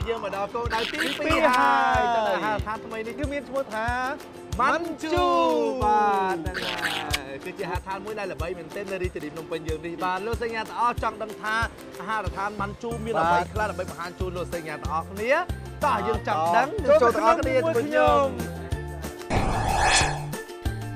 ពួកយើងមកដល់គោលដៅទីពី2រហើហើយយតើទៅអាអាហាហាររឋានថ្មីនេះគឺគឺមានឈ្មោះថាម៉ាន់ជូបាទហ្នឹងហើយគឺជាអាហារឋានមួយដែលល្បីមែនទែននៅរាជធានីភ្នំពេញយើងនេះបាទលោកសញ្ញាទាំងអស់ចង់ដឹងថាអាហារដ្ឋានម៉ាន់ជូមានអ្វីខ្លះដើម្បីបង្ហាញជូនលោកសញ្ញាទាំងអស់គ្នាតោះយើងចាប់ដឹងយើងចូលទាំងអស់គ្នាជាមួយខ្ញុំ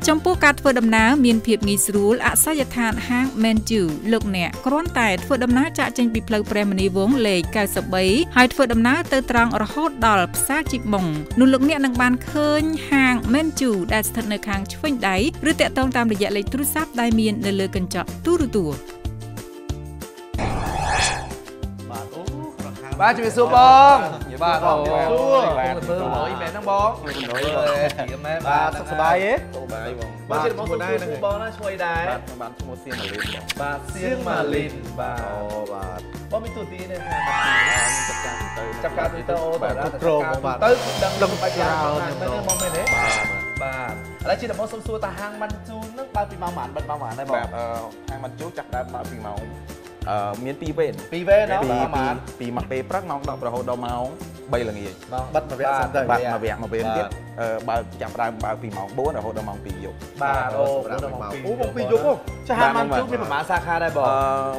ចំពោះការធ្វើដំណើរមានភាពងាយស្រួលអសយដ្ឋានហាង Menju លោកអ្នកគ្រាន់តែធ្វើដំណើរចាកចេញពីផ្លូវព្រះមុនីវង្សលេខ93ហើយធ្វើដំណើរទៅត្រង់រហូតដល់ផ្សារជីមុងនោះលោកអ្នកនឹងបានឃើញហាង Menju ដែលស្ថិតនៅខាងឆ្វេងដៃឬតាក់ទងតាមរយៈលេខទូរស័ព្ទដែលមាននៅលើកញ្ចក់ទូរទស្សន៍ ក្រខាបាទជំរាបសួរបងបាទអូជំរាបសួរបាទមើលមកអីមែនហ្នឹងបងមិនអីជាមែនបាទសុខសប្បាយទេសុខបាយបងបាទជាបងសុខដែរហ្នឹងបងណាឈ្មោះអីដែរបាទបានឈ្មោះសៀងម៉ាលីនបងបាទសៀងម៉ាលីនបាទអូបាទបងមានទូទីនេះថាចាប់ការទៅចាប់ការទូទៅអូបាទទៅដឹងដឹងបាច់ច្រើនមែនទេបងមែនទេបាទបាទឥឡូវជាដំបូងសុំសួរតាហាងម៉ាន់ជូនហ្នឹងបើកពីម៉ោងប៉ុន្មានបិទម៉ោងប៉ុន្មានដែរបងបាទអឺខាងមិនជូចាប់ដើមមកពីម៉ោងអឺ មាន2វេនពីរវេណាពីម៉ោងប៉ុន្មានពីមកពេលព្រឹកម៉ោង10រហូតដល់ម៉ោង3ល្ងាចបិទមួយវគ្គសិនទៅបាទមកវគ្គមកវេនទៀតអឺបើចាប់ដើមបើកពីម៉ោង4រហូតដល់ម៉ោង2យប់បាទអូសម្រាប់ដល់ម៉ោងម៉ោង2អូម៉ោង2យប់ហ៎ចាហាងម៉ាន់ជូនមានប្រហែលសាខាដែរបងអឺ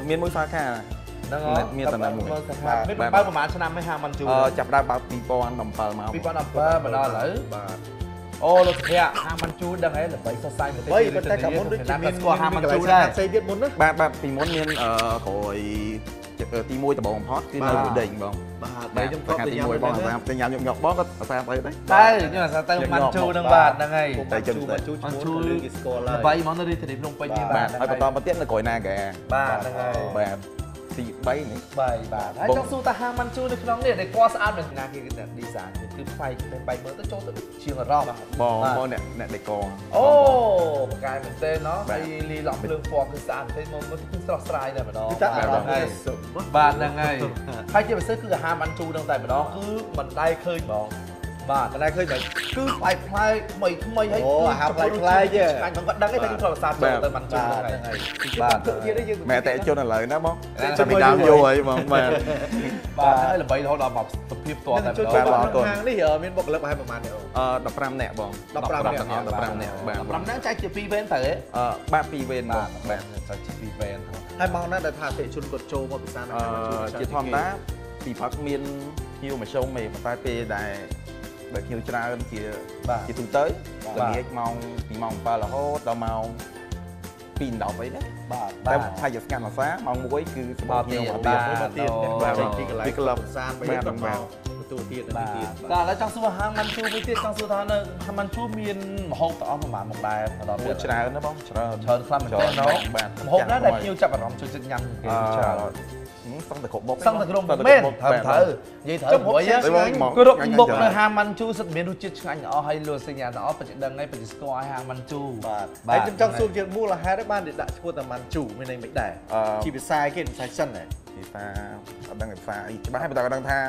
មានមួយសាខាហ្នឹងមានតែមួយសាខាមានបើកប្រហែលឆ្នាំហើយហាងម៉ាន់ជូនអឺចាប់ដើមបើក2017មក2017មកដល់ឥឡូវបាទ អូលោកសុភ័ក្រហាងម៉ាន់ជូនដឹងហើយល្បីសរសៃមកបីប៉ុន្តែកាលមុនដូចជាមានស្គាល់ហាងម៉ាន់ជូនដែរដែរផ្សេងទៀតមុនណាបាទបាទពីមុនមានអឺក្រោយទី1ដំបូងបំផុតគឺនៅមួយដេញបងបាទតែខ្ញុំក៏ទៅញ៉ាំមួយបងអាសាទៅញ៉ាំញឹកញឹកបងក៏អាសាទៅដែរតែខ្ញុំអាសាទៅម៉ាន់ជូនហ្នឹងបាទហ្នឹងហើយតែជូមកជូឈ្មោះគឺគេស្គាល់ហើល្យបីមកនៅរាជធានីភ្នំពេញនេះបាបាទទហើយបន្តមកទៀតនៅក្រោយណាកាបាទហ្នឹងហើយបាទ ទី3នេះបាទបាទហើយចង់សួរតាហាងម៉ាន់ជូននៅក្នុងនេះដែលពណ៌ស្អាតមែនណាគេឌីហ្សាញគឺផ្សាយទៅបែកមើលទៅចូលទៅជាងអារម្មណ៍បងមកអ្នកអ្នកដេកអូបកកាយមែនទេណោះហើយលីឡំភ្លើងពណ៌គឺស្អាតមែនទេមកមើលគឺស្រស់ស្រាយតែម្ដងគឺតែអារម្មណ៍នេះសុំបាទហ្នឹងហើយហើយជាពិសេសគឺអាហារម៉ាន់ជូនហ្នឹងតែម្ដងគឺមិនដែលឃើញហ្មង បាទតែឃើញមិនគឺផ្លែផ្លែថ្មីថ្មីហើយអូអាហារប្លែកៗទេឆ្ងាញ់ខ្ញុំក៏ដឹងទេតែខ្ញុំធ្លាប់សាចូលទៅម៉ាន់ជូនបាទហ្នឹងហ្នឹងហើយហើយបាទទឹកទៀតទេយើងមែនតែជនឥឡូវណាបងតែចាំពីដើមយូរហើយបងបាទបាទហើយល្បីរហូតដល់មកសុភាពផ្ទាល់តែម្ចូលដងចូលបាទមកហាងនេះមានបុគ្គលិកប្រហែលប្រហែលអ្នកអូអឺ15នាក់បង15នាក់ទាំងអស់15នាក់បាទ5ហ្នឹងចែកជា2វេនទៅហ៎អឺបាទ2វេនបងបាបាទទចែកជា2វេនទៅហើយមកណាដែលថាអតិជនគាត់ចូលមកពិសានៅអឺជាធម្មតាពីព្រឹកមានភ្ញៀវមកជុំទេប៉ុន្តែពេលដែល ដែលភ្ញៀវច្រើនជាបាទជាទូទៅបាទល្ងាចម៉ោងពីម៉ោង7រហូតដល់ម៉ោង2 10អីណាបាទតែបាទថាជាស្កាន់ភាសាម៉ោង1គឺសម្បបាទភ្ញៀវមកបាទៀតទទៀតបាទបាទពីកន្លែងពីក្លឹបសានបីបាទគាត់បាមកទទទួលទៀតបានេះទទៀតតែឥឡូវចង់សួរហាងម៉ាន់ជូមួយទៀតចង់សួរថានៅហាងម៉ាន់ជូមានម្ហូបទៅអស់ប្រហែលមកដែរដល់មួយច្រើនណាបងច្រើនច្រើនខ្លាំងមែនទែនណោះបាទម្ហូបណាដែលភ្ញៀវចាប់អារម្មណ៍ចូលចិត្តញ៉ាំគេអឺច្រើន សឹងតែគ្រប់មុខសឹងតែក្រុមមុខមែនត្រូវត្រូវនិយាយត្រូវព្រោះអីទៅបងមកគឺរកមុខនៅហាងម៉ាន់ជូសិតមានរសជាតិឆ្ងាញ់អស់ហើយលក់សញ្ញាទាំងអស់ពិតជាដឹងហើយពិតជាស្គាល់ឲ្យហាងម៉ាន់ជូបាទហើយខ្ញុំចង់សួរជាមូលហេតុឯបានដែលដាក់ឈ្មោះតាម៉ាន់ជូមានន័យមិនដែរអឺជាភាសាគេភាសាចិនដែរ ភាសាអត់ដឹងភាសាអីច្បាស់ហើយប៉ុន្តែគាត់ដឹងថា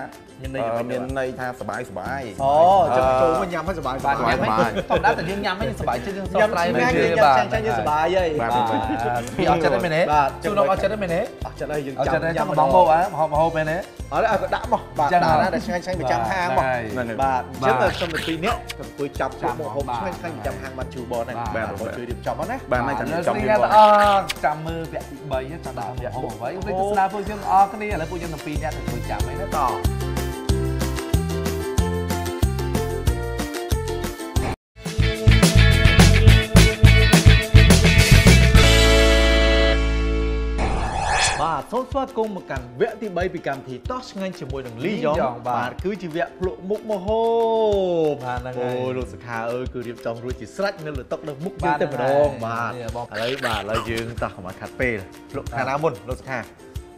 មានន័យអឺអ្វីមានន័យថាសបាយសបាយអូចង់ចូលមកញ៉ាំឲ្យសប្បាយសបាទប្បាយញ៉ាំហីធម្មតាតែយើងញ៉ាំហីសប្បាយចិត្តយើងស្រញ៉ាំស់ស្រាយឆ្ងាញ់យើងញ៉ាំចាញ់ចាញ់យើងសប្បាយហើយបាទបាទពីអត់ចិត្តទេមែនទេបាទជួនអត់ចិត្តទេមែនទេអត់ចិត្តហើយយើងអត់ចាំចិត្តទេញ៉ាចាំំមកហូបហ៎ហូបហូបមែនទេអត់ឲ្យក៏ដាក់មកបាទចឹងដាក់ហ៎ណាដែលឆ្ងាញ់ឆ្ងាញ់ប្រចាំហាងមកហ្នឹងហើយបាទអញ្ចឹងបាទខ្ញុំទៅពីរនាក់ទៅអង្គុយចាប់ចាំពួកមកហូបបាទឆ្ងាញ់ឆ្ងាញ់ប្រចាំហាងបានជូបនហ្នឹងបាទបាទជួយរៀបចំមកណាបាទមិនចាំចាំចាំពីពីអ្នកបងអស់ចាំមើលវគ្គទី3ចាំដាក់មកហូបអ្វីវិញទៅស្ដាប់ពួកយើងអរគ្នាឥឡូវពួកយើងទាំងពីរនាក់ទៅជួយចាំអីណាតបាទសូមស្វាគមន៍មកកាន់វគ្គទី3ពីកម្មវិធីតោះឆ្ងាញ់ជាមួយនឹងលីយ៉ងបាទគឺជាវគ្គភ្លក់មុខមហូបបាទហ្នឹងអូហើយលោកសខាអើយគឺរៀបចំរួចជាស្រេចនៅលើតុនៅមុខបាយើងទតែម្ដងបាទនេះបងឥឡូវបាទឥឡូវយើងតោះកុំឲ្យខាត់ពេលភ្លក់ខាងណាមុនលោកសខា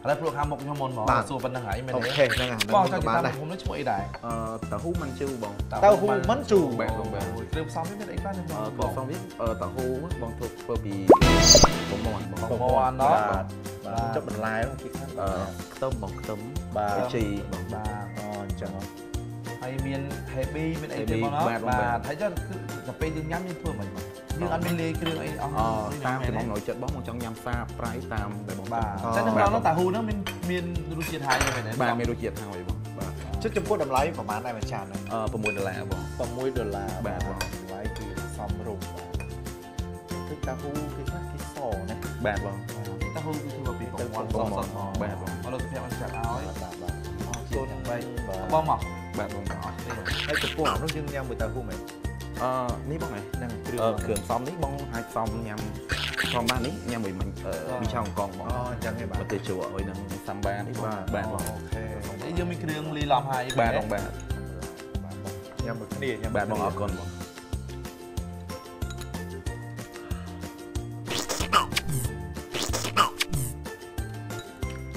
ឥឡូវព្រោះខាងមុខខ្ញុំមុនហ្មងបាទសួរប៉ុណ្្នឹងហើយមែនអូទេខេហ្នឹងហើយបងចទៅង់បានតាមដែរខ្ញុំនេះឈ្មោះអីដែរអឺតាហ៊ូមិនជូបងតៅហ៊ូមិនជូបាទបងបាទគ្រឿងផ្សំនេះមានអីខ្លះនេះអឺបក៏ងសំវិញអឺតាហ៊ូបងធ្វើធ្វើពីបំមាន់បងបំមាន់បាទបាទបាទចុះបន្លែហ្នឹងគេខាងអឺខ្ទឹមបងខ្ទឹមបាទប៊ីជីបងបាទអូអញ្ចឹងហើយមាន heavy មានអីទេ heavy បងណាបាទបងបាទបាទហើយចុះគឺទៅពេលយើងញ៉ាំយើងធ្វើមិនបង យើងអត់មានលាយគ្រឿងអីអស់អឺតាមចំណងណយចិត្តបងបងចង់ញ៉ាំសាប្រៃតាមដែលបងបាទចង់ចឹងក្នុងនោះតាហ៊ូហ្នឹងមានមានរសជាតិហើយមែនទេបាទមានរសជាតិហើយបងបាទអចុះចំពោះតម្លៃប្រហែលដែរមួយចានហ្នឹងអឺ6ដុល្លារបង6ដុល្លារបាទបងតម្លៃគឺសមរម្យបាទគឺតាហ៊ូគេខ្លះគេសណាបាទបងតាហ៊ូគឺធ្វើពីប្រព័ន្ធបងសតបាទបងអរលោកសុភ័ក្របានចាត់ឲ្យបាទបាទបាទគុណបីបីបាទបងមកបាទបងអត់ទេហើយចំពោះអានោះយើងញ៉ាំមួយតាហ៊ូមែនអឺ នេះបងឯងហ្នឹងគ្រឿងអឺគ្រឿងផ្សំនេះបងអាចផ្សំញ៉ាំធម្មតានេះញ៉ាំមួយមិញអឺមីឆាអង្កងបងអូអញ្ចឹងឯងបាទមកទេជូរឲ្យនឹងសាំបានេះបងបាទបងអូខេនេះយើងមានគ្រឿងលីឡំហើយបាទបងបាទញ៉ាំមួយគ្នាញ៉ាំបាទបងអរគុណបង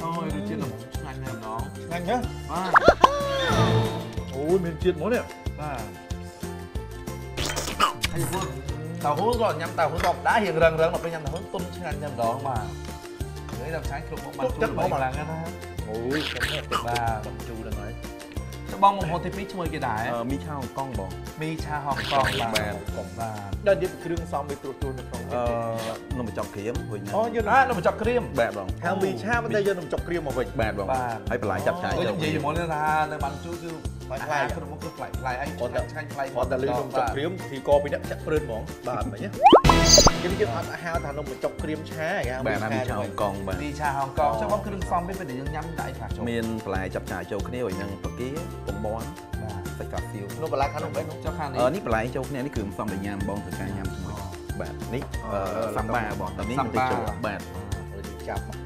អូយរសជាតិល្មមឆ្ងាញ់ណាស់ម្ដងញ៉ាំណាបាទអូយមានជាតិមកនេះបាទ ហើយពួកតៅហ៊ូក៏ញ៉ាំតៅហ៊ូធម្មតារៀងរឹងរឹងដល់ពេលញ៉ាំតៅហ៊ូទុនឆ្ងាញ់តែម្ដងបាទនិយាយដល់ឆ្ងាញ់គ្រប់មុខបានជួយបីខ្លាំងណាស់ណាអូយខ្ញុំនេះទឹកបាទខ្ញុំជូរហ្នឹងហើយច្បងមកហូតទី2ឈ្មោះគេដែរអឺមីឆាអង្កងបងមីឆាហុងកងបាទបាទកុំបាទដល់និយាយពីគ្រឿងផ្សំវាត្រួសត្រួសនៅក្នុងអឺនំបញ្ចុកក្រៀមវិញណាអូយើងអានំបញ្ចុកក្រៀមបាទបងហៅមីឆាមិនតែយើងនំចុកក្រៀមមកវិញបាទបងបាទហើយបន្លែចាប់ឆាយអូយចូលនិយាយមុនថានៅបានជួគឺ ប្លែកៗអាហារគ្រប់មុខគឺប្លែកប្លែកអីឆ្ងាញ់ឆ្ងាញ់ប្លែកគាត់តែលឺនំចុកក្រៀមទីកពីអ្នកចាក់ព្រឿនហ្មងបាទមិញណាយើងយើងអត់ហៅថានំចុកក្រៀមឆាគេហៅបាទណាមីឆាអវិញង្កងបាទមីឆាហុងកងចុះបងគ្រឿងផ្សំពេលពេលដែលយើងញ៉ាំដាក់អីខ្លះចូលមានបន្លែចាប់ឆាយចូលគ្នាហើយនឹងបកាពំមាន់បាទសាច់កាហ្វៀវនំបន្លែខាងនោះវិញចុះខាងនេះអឺនេះបន្លែចូលគ្នានេះគឺផ្សំដែលញ៉ាំបងត្រូវការញ៉ាំជាមួយបាទនេះអឺសាំបាបងតែនេះមិនទៅចូលបាទយើងចាប់មក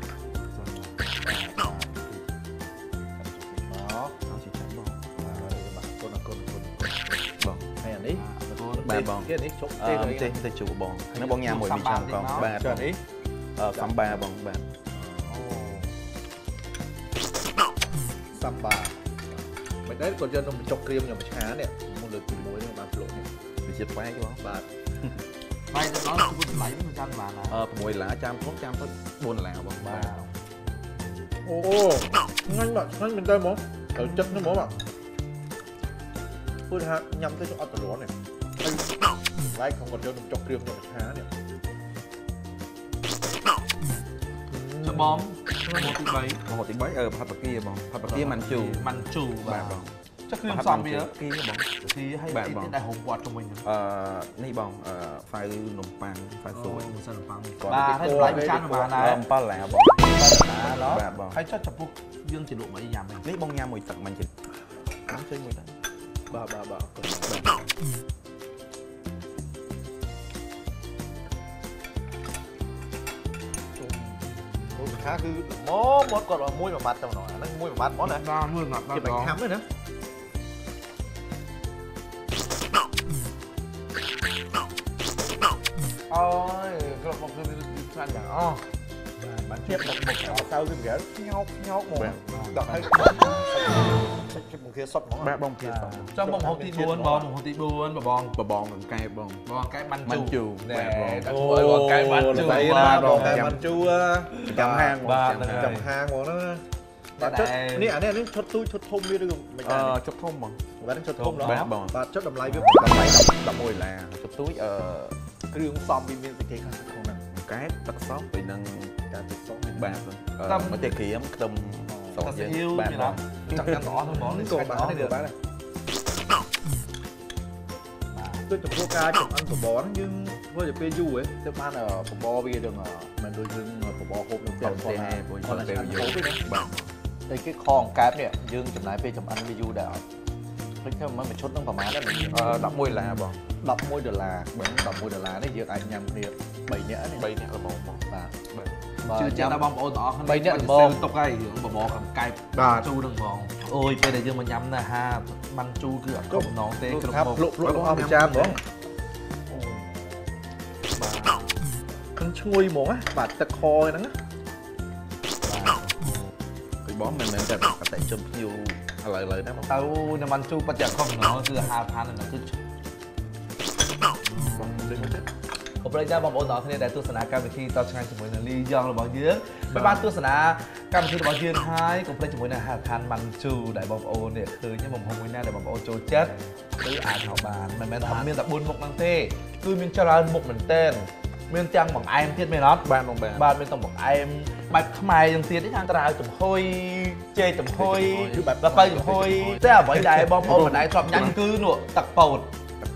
បាទបងគេនេះជុកអឺទេទេទៅជួបងហ្នឹងបងញ៉ាំមួយមីឆាអង្កងបាទចានេះអឺសាំបាបងបាទសាំបាមិនដែរគាត់យកនំចុកក្រៀមខ្ញុំឆានេះមុនលើកទី1នេះបានផ្លុកនេះវាជាតិបែកបងបាទបាយទៅដល់ជួតម្លៃមិនចាំបានណាអឺ6ដុល្លារចាំធំចាំទៅ4ដុល្លារបងបាទអូងាញ់បាទងាញ់មែនតើហ្មងទៅចិត្តហ្នឹងហ្មងបាទพูดថាញ៉ាំទៅអត់តរនេះ ហើយឡៃក្នុងគាត់យកនំចុកក្រៀមខ្ញុំឆានេះចុះបងក្នុងមុខទីមហូបទី3អឺផាត់បកាបងផាត់បកាមិនជូ3មិនជូបាទបងចុះគ្រឿងផ្សំវាគីបងទីឲ្យបាទទីបងដែលហូបគាត់ជុំវិញហ្នឹងអឺនេះបងអឺហ្វៅនំប៉័ងហ្វៅសួយមិនសិនប៉ាំងគាត់បាទហើយតម្លៃមួយចានប្រហែលដែរ7ដុល្លារបងណាឡោបាទបងហើយចុះចំពោះយើងជាលក់មកអីញ៉ាំហ្នឹងនេះបងញ៉ាំមួយទឹកមិនចិត្តខ្ញុំជួយមួយដែរបាទបាទបាទ ខាគឺល្មមមកគាត់មួយមួយម៉ាត់ទៅម្ដងអាហ្នឹងមួយមួយម៉ាត់ហ្មងណាបាទមួយណាត់ជាបាញ់ហាំទេណាអូយគ្រប់មកគឺមានខ្លាំងយ៉ាងអស់បានធៀបមកមកអត់ទៅគឺប្រហែលញោកញោកហ្មងដល់ហើយ សាច់ជិះមកគេសុតហ្មងបាទបងទៀតបងចុះបងហូបទី4បងហូបទី4បងបបងនឹងកែបងបងកែបានបានជូជូបាទណែបងដាក់ធ្វើឲ្យបងកែបានជូបាទបាទបងកែបានជូចាំហាងបាទចាំហាងហ្មងណាបាទចុះនេះអានេះនេះឈុតទូចឈុតធំវាឬមិនអឺដែរជប់ធំបងបាទឈុតធំបាទបងបាទចុះតម្លៃវាតម្លៃ11ដុល្លារជប់ទូចអឺគ្រឿងផ្សំវាមានសេចក្ដីខ្លះក្នុងហ្នឹងកែទឹកសោះពីនឹងការទឹកសុំបាទអឺមកតែក្រៀមខ្ទឹម សតែយើស៊ីអ៊ីវបាទមានបអត់ងចង់ញ៉ាំទាំងអស់ហ្នឹងបងនេះក៏ស្កាច់បានអស់ទេនេះក៏បានដែរដូចចំពោះការចំអិនបបរហ្នឹងយើងធ្វើទៅពេលយូរហ៎ទៅបានបបរវាដឹងមិនដូចយើងបបរហូបនឹងតែទៀតទេគាត់ថាពួកគាត់ទៅតែយូយូររទេណាបាទតែគេខអង្កែបនេះយើងចំណាយពេលចំអិនវាយូរដែរអត់ដូចថាមិនមួយឈុតហ្នឹងប្រហែលដែរអឺ11ដុល្លារបង11ដុល្លារបើ11ដុល្លារនេះយើងអាចញ៉ាំគ្នា3នាក់នេះ3នាក់ល្មមបងបាទបាទបើ ជឿជាញ៉ាំក់ថាបងប្អូនទាំងអស់គ្នាបីនាក់គាត់ល្មមទុកហើយរឿងបបរកង្កែបបាទជូរនឹងបងអូយពេលដែលយើងមកញ៉ាំនៅអាហារបានជូរគឺអត់គ្រប់ម្ដងទេគ្រប់គ្រប់ថាមុខភ្លុកភ្លុកអស់មួយចានហ្មងខ្ញុំឈ្ងុយហ្មងណាបាទទឹកខហ្នឹងណាគឺបងមិនមែនតែកតិជុំភ្ញៀវឥឡូវឥឡូវណាបងទៅនៅបានជូរបាត់យ៉ាងខុសម្ដងគឺអាហារឋានហ្នឹងគឺ អរព្រៃដែរបងប្អូនទាំងអស់គ្នាដែលទស្សនាកម្មវិធីតឆ្ងាយជាមួយនឹងលីយ៉ងរបស់យើងពេលបានទស្សនាកម្មវិធីរបស់យើងហើយកុំភ្លេចជាមួយនឹងអាហារឋានម៉ាន់ជូដែលបងប្អូននេះឃើញបំផុសមួយណាដែលបងប្អូនចូលចិត្តគឺអាចហៅបានមិនមែនថាមានតែ4មុខហ្នឹងទេគឺមានច្រើនមុខមែនទែនមានទាំងបង្អែមទៀតមែនអត់បាទបងបាទបាទមានទាំងបង្អែមបែបខ្មែរយ៉ាងទៀតនេះខាងត្រាវចំហុយជេកចំហុយគឺបែបដល់ទៅចំហុយតែអ្វីដែលបងប្អូនមិនដែរធ្លាប់ញ៉ាំគឺនោះទឹកពោត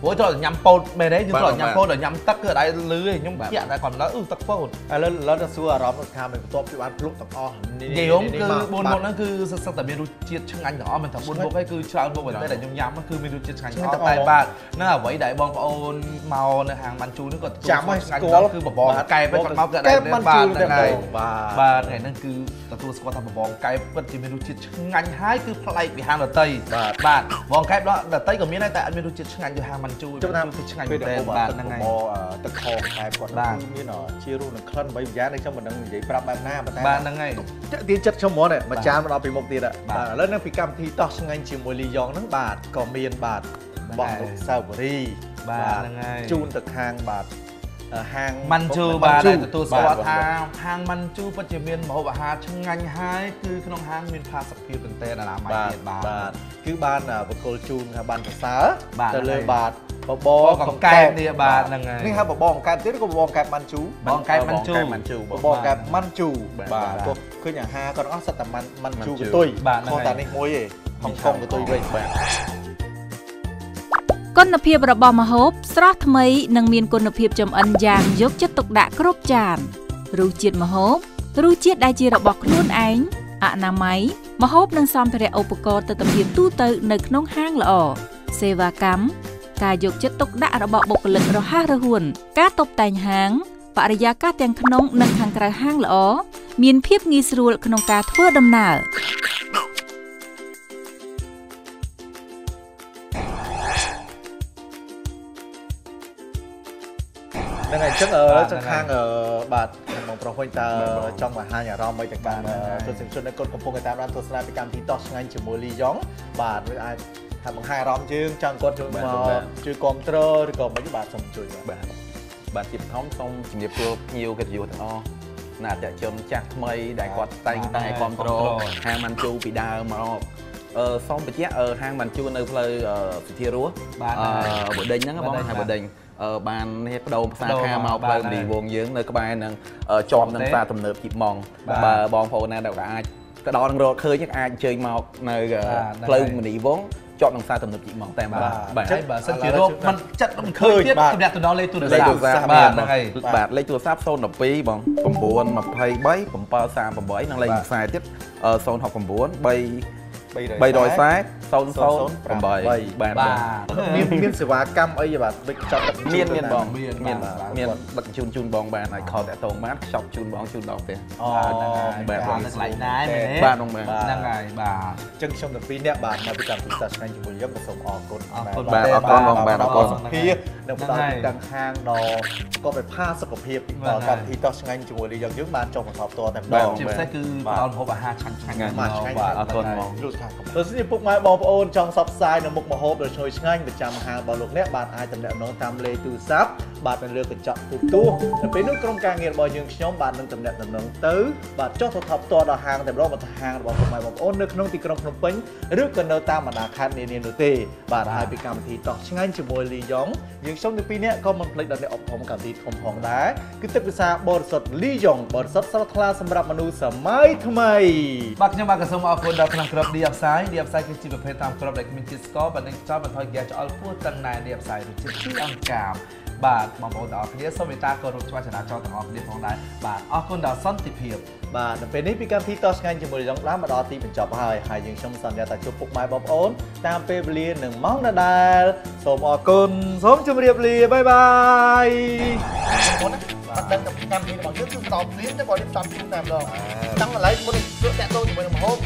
ព្រោះចូលញ៉ាំពោតមែនទេយើងធ្លាប់ញ៉ាំពោតដល់ញ៉ាំទឹកគឺអត់ដែរលឺទេខ្ញុំភ្ញាក់តែគាត់ឡើយអឺទឹកពោតឥឡូវឥឡូវទៅសួរអារម្មណ៍ថាមិនបន្ទាប់ពីបានភ្លុកទាំងអស់និយាយខ្ញុំគឺ4មុខហ្នឹងគឺសឹកសឹកតែមានរសជាតិឆ្ងាញ់ទាំងអស់មិនថា4មុខឯងគឺច្រើនមុខមែនទេដែលខ្ញុំញ៉ាំគឺមានរសជាតិឆ្ងាញ់ទាំងអស់តែបាទនៅអ្វីដែលបងប្អូនមកនៅហាងបានជូនហ្នឹងគាត់ទទួលចាំឲ្យឆ្ងាញ់ស្គាល់គឺបបងកែបគាត់មកគាត់កែដែបរបានបាជូទនហ្នឹងតែហើយបាទបាទថ្ងៃហ្នឹងគឺទទួលស្គាល់ថាបបងកែបពិតជាមានរសជាតិឆ្ងាញ់ហើយគឺប្លែកពីហាងដតីបាទបាទបងកែបដតីក៏មានដែរតែអត់មានរសជាតិឆ្ងាញ់ដូចហាងបានជូនចុះថាគឺឆ្ងាញ់ពេលមែនដែលទេហូបបាទទឹកហ្នឹងបហើយបរទឹកខតែគាត់បាទគឺមានជារសនិងក្លិនបីយ៉ាងនេះខ្ញុំមិនដឹងនិយាយប្រាប់បែបណាប៉ុន្តែបាទហ្នឹងហើយចាក់ទាញចិត្តខ្ញុំហ្មងនេះមួយចានមកដល់ពីមុខទៀតបាបាទទឥឡូវនឹងពីកម្មវិធីតោះឆ្ងាញ់ជាមួយលីយ៉ងហ្នឹងបាទក៏មានបាទបោះហ្នឹងហើយអនុស្សាវរីយ៍បាទហ្នឹងហើយជូនទៅខាងបាទអឺ ហាងម៉ាន់ជូបាទដែលទទួលស្គាល់បាទថាហាងម៉ាន់ជូពិតជាមានម្ហូបអាហារឆ្ងាញ់ហើយគឺក្នុងហាងមានផាសុកភាពមែនតើអនាម័យបាទទៀតបាទបាទគឺបានអ่าបកគលជូនថាបានប្រសើរបាទទៅលើហ្នឹងហើយបាទបបបបកង្កែបនេះបាទហ្នឹងហើយនេះហៅបបកង្កែបទៀតឬក៏បបកង្កែបម៉ាន់ជូបងកែបម៉ាន់ជូម៉ាន់ជូបបកង្កែបម៉ាន់ជូបាទបាទបាទព្រោះឃើញអាហារគាត់ទាំងអស់សិតតែម៉ាន់ម៉ាន់ជូម៉ាន់ជូកតុយបាទហ្នឹងខុសហើយតែនេះមួយឯងហុងកុងកតុយវិញបាទ គុណភាពរបស់ម្ហូបស្រស់ថ្មីនិងមានគុណភាពចម្អិនយ៉ាងយកចិត្តទុកដាក់គ្រប់ចានរសជាតិម្ហូបរសជាតិដែលជារបស់ខ្លួនឯងអនាម័យម្ហូបនិងសម្ភារៈឧបករណ៍ទិដ្ឋភាពទូទៅនៅក្នុងហាងល្អសេវាកម្មការយកចិត្តទុកដាក់របស់បុគ្គលិករហ័សរហួន ការតុបតែងហាងបរិយាកាសទាំងក្នុងនិងខាងក្រៅហាងល្អមានភាពងាយស្រួលក្នុងការធ្វើដំណើរ ចឹងអឺបាទចុងហ្នឹងហើយខាងអឺបាទបងប្រុសវិញតើបាទចង់បង្ហាញអារម្មណ៍មិនទៅការបាទហ្នឹងហើយទស្សនិកជនដែលគាត់កំពុងតែតាមដានទស្សនាពីកម្មវិធីតោះឆ្ងាញ់ជាមួយលីយ៉ុងបាទវាអាចថាបង្ហាញអារម្មណ៍យើងចង់គាត់ជួយបាទមកបាទជួយគ្រប់គ្រងឬក៏មិនបាទសូមជួយបាទបាទបាទជាបឋមសូមជំរាបសួរភ្ញៀវកិត្តិយសទាំងអស់ណាអតិថិជនចាស់ថ្មីដែលគាត់តែងតែគ្រប់គ្រងហាងម៉ាន់ជូពីដើមមកអឺសូមបញ្ជាក់អឺហាងម៉ាន់ជូនៅផ្លូវអឺសិទ្ធារស់បាទអឺបដិញហ្នឹងបងបដិញហៅបាទបដិញអឺ បាននេះបដូរផ្សារបដូរខាមកមកផ្លូវបាទមនីវងយើងនៅក្បែរនឹងអឺជាប់នឹងទេផ្សារទំនើបជីបម៉ងបាទបើបងប្អូនណាដែលអាចទៅដល់នឹងរកឃើញហ្នឹងអាចអញ្ជើញមកនៅអឺបាទហ្នឹងផ្លូវហើយមនីវងជាប់នឹងផ្សារទំនើបជីបម៉ងតែម្ដងបាទបាទហើយបើសិនជាឥឡូរវកមិនចិត្តមិនឃើញទៀតបាទទំនាក់ទំនងលេខទូរស័លេខព្ទទូរស័ព្ទបាទមានហ្នឹងហើយបាទលេខទូរស័ព្ទ012បង923 738និងលេខមួយខ្សែទៀតអឺ069 3 340 008បាទបាទមានមានសេវាកម្មអីបាទដូចខ្ចប់ទឹកមានមានបងមានមានបាទមានដឹកជញ្ជូនជូនបងបានហើយខលតាក់តងបានខ្ចប់ជូនបងជូនដល់ផ្ទះអូបាទហ្នឹងហើយបាទបាទនៅកន្លែងណាមែនទេបាទបងបាទហ្នឹងហើយបាទអញ្ចឹងខ្ញុំទាំងពីរនាក់បាទមកពីកម្មវិធីតោះឆ្ងាញ់ជាមួយយើងក៏សូមអរគុណអរគុណបាទអរគុណបងបាទអរគុណសុខភាពនិងផ្ដល់ហ្នឹងហើយទាំងហាងដល់ក៏ទៅផាសុខភាពពីហ្នឹងហើយកម្មវិធីតោះឆ្ងាញ់ជាមួយយើងយើងបានចុះបន្តផ្ទាល់តែម្ដបាទងជាពិសេសគឺផ្ដល់ម្ហូបអាហារឆ្ងាញ់ឆ្ងាញ់ឆ្ងាញ់បាទឆ្ងាញ់បាទអរគុណបងលោកខាងកំបើសិនជាពុកម៉ែបងប្អូនចង់សបផ្សាយនៅមុខម្ហូបដ៏ឈ្ងុយឆ្ងាញ់ប្រចាំហាងរបស់លោកអ្នកបាទអាចតំណាក់តំណងតាមលេខទូរស័ព្ទបាទនៅលើកញ្ចក់ទូរទស្សន៍នៅពេលនោះក្រុមការងាររបស់យើងខ្ញុំបាទនឹងតំណាក់តំណងទៅបាទចុះទៅថតផ្ទាល់ដល់ហាងតែម្ដងមកហាងរបស់ពុកម៉ែបងប្អូននៅក្នុងទីក្រុងភ្នំពេញឬក៏នៅតាមបណ្ដាខេត្តនានានោះទេបាទហើយពីកម្មវិធីតោះឆ្ងាញ់ជាមួយលីយ៉ុងយើងខ្ញុំទាំងពីរនាក់ក៏មិនភ្លេចដល់អ្នកអបរំកម្មវិធីធំផងដែរគឺទឹកភាសាបរិសុទ្ធលីយ៉ុងបរិសុទ្ធស្រស់ថ្លាសម្រាប់មនុស្សសម័យថ្មីបាទខ្ញុំបាទក៏សូមអរគុណដល់ក្នុងក្របឌីអបសាយឌីអបសាយគឺជាប្រភេទតាមក្របដែលគ្មានជាតិស្ករបាទនឹងចោលបន្ថយហ្គាសឆ្អល់ពោះតឹងណែឌីអបសាយរសជាតិពីអង្កាមបាទបងប្អូនទាំងអស់គ្នាសូមមេត្តាគោរពច្បាស់ចរាចរណ៍ទាំងអស់គ្នាផងដែរបាទអរគុណដល់សន្តិភាពបាទនៅពេលនេះពីកម្មវិធីតឆ្ងាញ់ជាមួយយ៉ាងឡានមកដល់ទីបញ្ចប់ហើយហើយយើងខ្ញុំសន្យាថាជួបពុកម៉ែបងប្អូនតាមពេលវេលានឹងម៉ោងដដែលសូមអរគុណសូមជម្រាបលាបាយបាយបងប្អូនណាអត់ដឹងតែកម្មវិធីរបស់យើងគឺផ្ដោតព្រៀនតែគាត់រៀបចំជូនតែម្ដងចង់កន្លែងមុននឹងតាក់ទងជាមួយនឹងម្ហូប